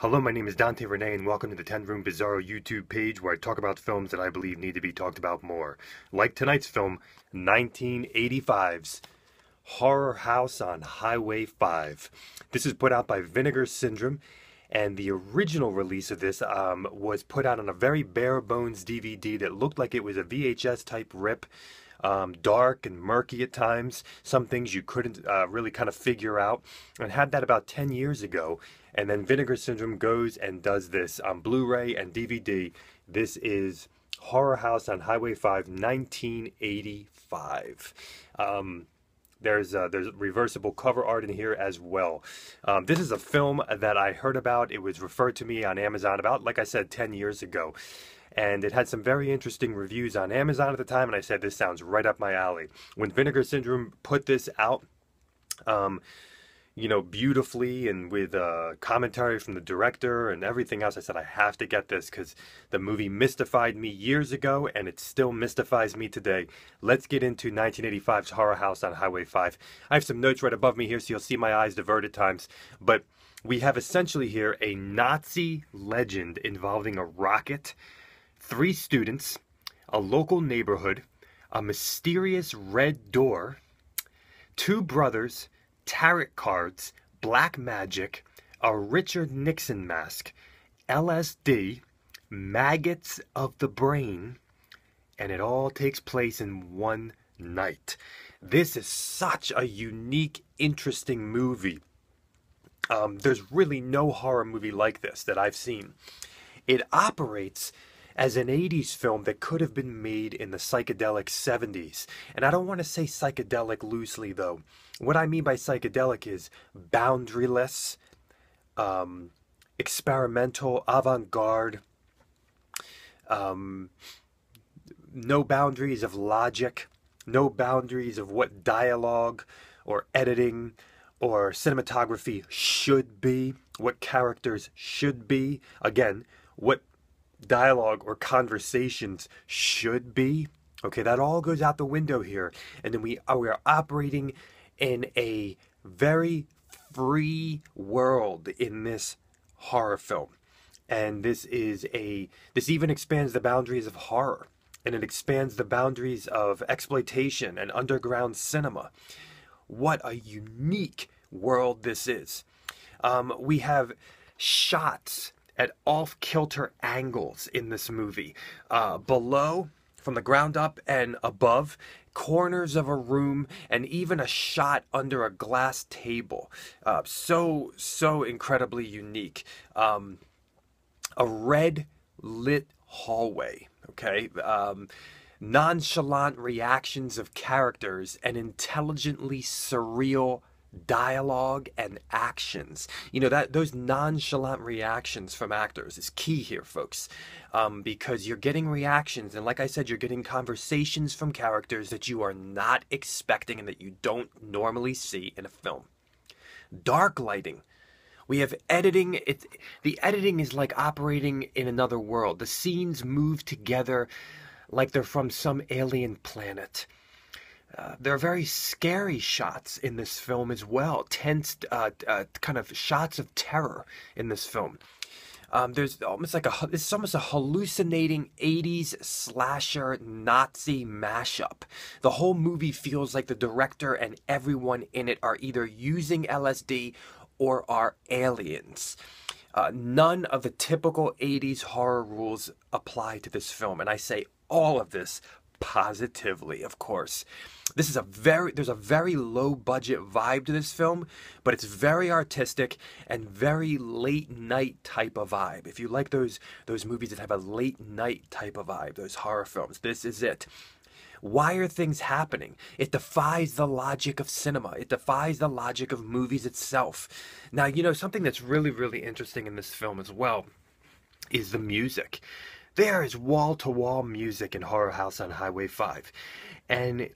Hello, my name is Dante Renee, and welcome to the 10 Room Bizarro YouTube page where I talk about films that I believe need to be talked about more. Like tonight's film, 1985's Horror House on Highway 5. This is put out by Vinegar Syndrome, and the original release of this um, was put out on a very bare bones DVD that looked like it was a VHS type rip. Um, dark and murky at times, some things you couldn't uh, really kind of figure out, and had that about 10 years ago. And then Vinegar Syndrome goes and does this on Blu ray and DVD. This is Horror House on Highway 5, 1985. Um, there's uh, there's reversible cover art in here as well. Um, this is a film that I heard about. It was referred to me on Amazon about, like I said, 10 years ago. And it had some very interesting reviews on Amazon at the time, and I said, this sounds right up my alley. When Vinegar Syndrome put this out, um, you know, beautifully and with uh, commentary from the director and everything else. I said, I have to get this because the movie mystified me years ago and it still mystifies me today. Let's get into 1985's Horror House on Highway 5. I have some notes right above me here so you'll see my eyes divert at times. But we have essentially here a Nazi legend involving a rocket, three students, a local neighborhood, a mysterious red door, two brothers, tarot cards, black magic, a Richard Nixon mask, LSD, maggots of the brain, and it all takes place in one night. This is such a unique, interesting movie. Um, there's really no horror movie like this that I've seen. It operates as an 80s film that could have been made in the psychedelic 70s. And I don't want to say psychedelic loosely, though. What I mean by psychedelic is boundaryless, um, experimental, avant garde, um, no boundaries of logic, no boundaries of what dialogue or editing or cinematography should be, what characters should be. Again, what dialogue or conversations should be. Okay, that all goes out the window here. And then we are, uh, we are operating in a very free world in this horror film. And this is a this even expands the boundaries of horror and it expands the boundaries of exploitation and underground cinema. What a unique world this is. Um, we have shots at off kilter angles in this movie. Uh, below, from the ground up, and above, corners of a room, and even a shot under a glass table. Uh, so, so incredibly unique. Um, a red lit hallway, okay? Um, nonchalant reactions of characters and intelligently surreal dialogue and actions. You know that those nonchalant reactions from actors is key here, folks, um, because you're getting reactions, and like I said, you're getting conversations from characters that you are not expecting and that you don't normally see in a film. Dark lighting. We have editing. It the editing is like operating in another world. The scenes move together like they're from some alien planet. Uh, there are very scary shots in this film as well, tense, uh, uh, kind of shots of terror in this film. Um, there's almost like a it's almost a hallucinating 80s slasher Nazi mashup. The whole movie feels like the director and everyone in it are either using LSD or are aliens. Uh, none of the typical 80s horror rules apply to this film, and I say all of this positively, of course. This is a very there's a very low budget vibe to this film, but it's very artistic and very late night type of vibe. If you like those those movies that have a late night type of vibe, those horror films, this is it. Why are things happening? It defies the logic of cinema. It defies the logic of movies itself. Now, you know, something that's really, really interesting in this film as well is the music. There is wall to wall music in Horror House on Highway 5. And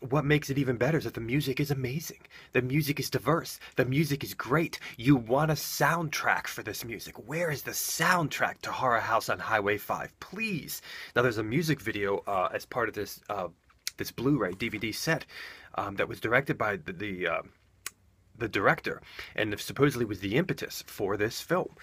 what makes it even better is that the music is amazing. The music is diverse. The music is great. You want a soundtrack for this music. Where is the soundtrack to Horror House on Highway 5? Please. Now, there's a music video uh, as part of this uh, this Blu-ray DVD set um, that was directed by the, the uh, the director, and supposedly was the impetus for this film.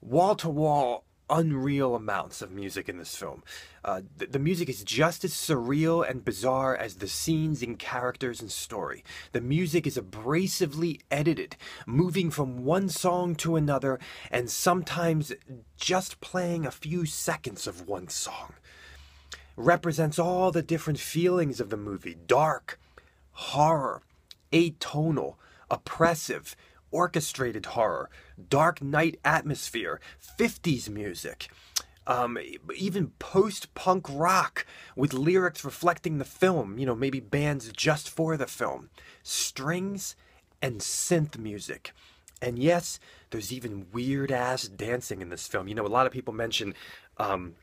Wall to wall, unreal amounts of music in this film. Uh, the, the, music is just as surreal and bizarre as the scenes and characters and story. The music is abrasively edited, moving from one song to another, and sometimes just playing a few seconds of one song. Represents all the different feelings of the movie dark, horror, atonal, oppressive, orchestrated horror, dark night atmosphere, 50s music, um, even post punk rock with lyrics reflecting the film, you know, maybe bands just for the film, strings and synth music. And yes, there's even weird ass dancing in this film. You know, a lot of people mention um,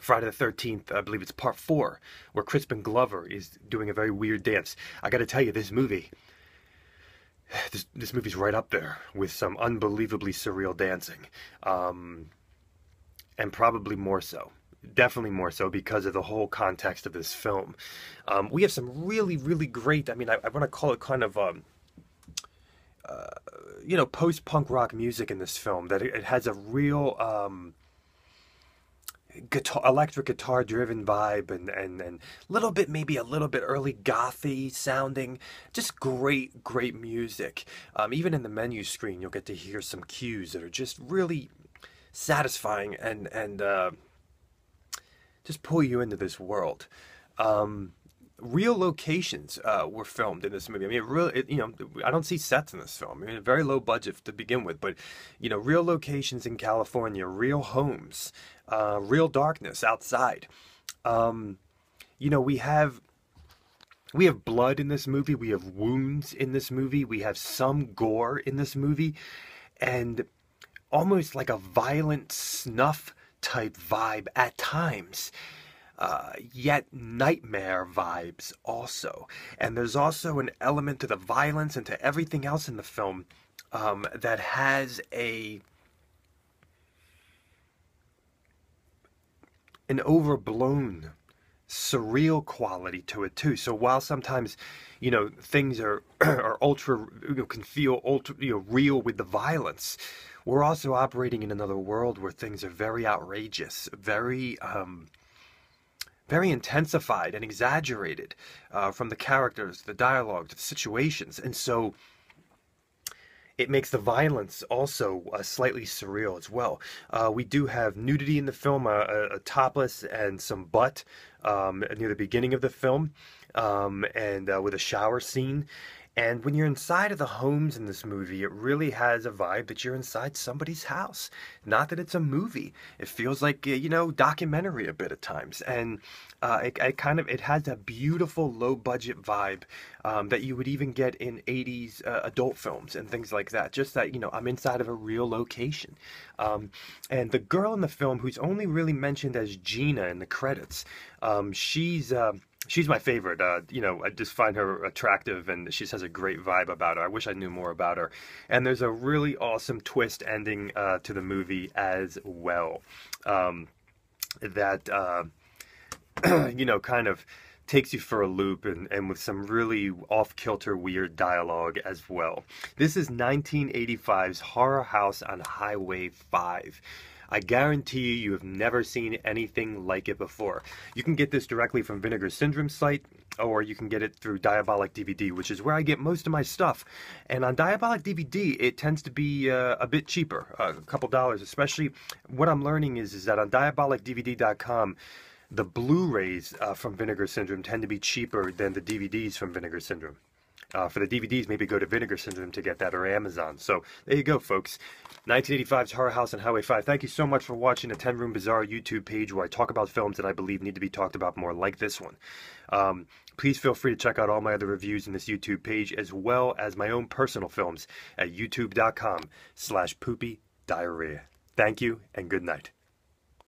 Friday the 13th, I believe it's part four, where Crispin Glover is doing a very weird dance. I gotta tell you, this movie this this movie's right up there with some unbelievably surreal dancing, um, and probably more so. Definitely more so because of the whole context of this film. Um, we have some really, really great. I mean, I, I want to call it kind of. Um, uh, you know, post-punk rock music in this film that it, it has a real um, guitar, electric guitar driven vibe and, and, and little bit, maybe a little bit early gothy sounding. Just great, great music. Um, even in the menu screen, you'll get to hear some cues that are just really satisfying and, and uh, just pull you into this world. Um, real locations uh, were filmed in this movie. I mean, it really, it, you know, I don't see sets in this film. I mean, very low budget to begin with, but you know, real locations in California, real homes, uh, real darkness outside. Um, you know, we have we have blood in this movie. We have wounds in this movie. We have some gore in this movie, and almost like a violent snuff type vibe at times uh, yet nightmare vibes also. And there's also an element to the violence and to everything else in the film um, that has a an overblown surreal quality to it too. So while sometimes, you know, things are are ultra you know, can feel ultra you know real with the violence, we're also operating in another world where things are very outrageous, very um, very intensified and exaggerated uh, from the characters, the dialogue, the situations. And so it makes the violence also uh, slightly surreal as well. Uh, we do have nudity in the film, uh, a, a topless and some butt um, near the beginning of the film, um, and uh, with a shower scene. And when you're inside of the homes in this movie, it really has a vibe that you're inside somebody's house. Not that it's a movie. It feels like, uh, you know, documentary a bit at times. And uh, it, it, kind of, it has a beautiful low budget vibe um, that you would even get in 80s uh, adult films and things like that. Just that, you know, I'm inside of a real location. Um, and the girl in the film who's only really mentioned as Gina in the credits, um, she's... Uh, she's my favorite. Uh, you know, I just find her attractive, and she just has a great vibe about her. I wish I knew more about her. And there's a really awesome twist ending uh, to the movie as well. Um, that uh, you know, kind of takes you for a loop and, and with some really off kilter weird dialogue as well. This is 1985's Horror House on Highway 5. I guarantee you, you have never seen anything like it before. You can get this directly from Vinegar Syndrome site, or you can get it through Diabolic DVD, which is where I get most of my stuff. And on Diabolic DVD, it tends to be uh, a bit cheaper, uh, a couple dollars. Especially, what I'm learning is is that on DiabolicDVD.com, the Blu-rays uh, from Vinegar Syndrome tend to be cheaper than the DVDs from Vinegar Syndrome. Uh, for the DVDs, maybe go to Vinegar Syndrome to get that or Amazon. So there you go, folks. 1985's Horror House on Highway 5. Thank you so much for watching the 10 Room Bizarro YouTube page where I talk about films that I believe need to be talked about more, like this one. Um, please feel free to check out all my other reviews in this YouTube page, as well as my own personal films at youtube.com slash poopy diarrhea. Thank you, and good night.